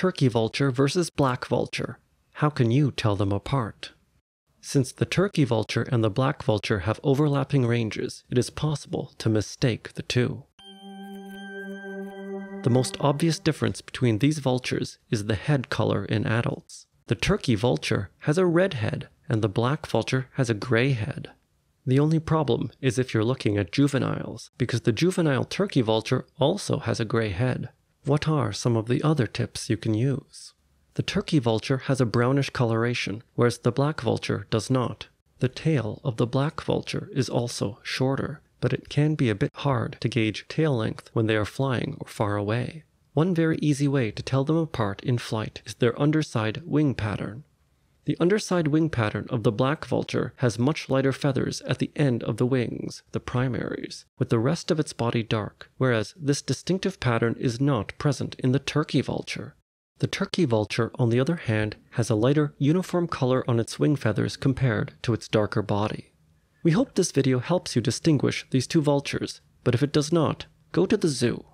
turkey vulture versus black vulture. How can you tell them apart? Since the turkey vulture and the black vulture have overlapping ranges, it is possible to mistake the two. The most obvious difference between these vultures is the head color in adults. The turkey vulture has a red head, and the black vulture has a gray head. The only problem is if you're looking at juveniles, because the juvenile turkey vulture also has a gray head. What are some of the other tips you can use? The turkey vulture has a brownish coloration, whereas the black vulture does not. The tail of the black vulture is also shorter, but it can be a bit hard to gauge tail length when they are flying or far away. One very easy way to tell them apart in flight is their underside wing pattern. The underside wing pattern of the black vulture has much lighter feathers at the end of the wings, the primaries, with the rest of its body dark, whereas this distinctive pattern is not present in the turkey vulture. The turkey vulture, on the other hand, has a lighter, uniform color on its wing feathers compared to its darker body. We hope this video helps you distinguish these two vultures, but if it does not, go to the zoo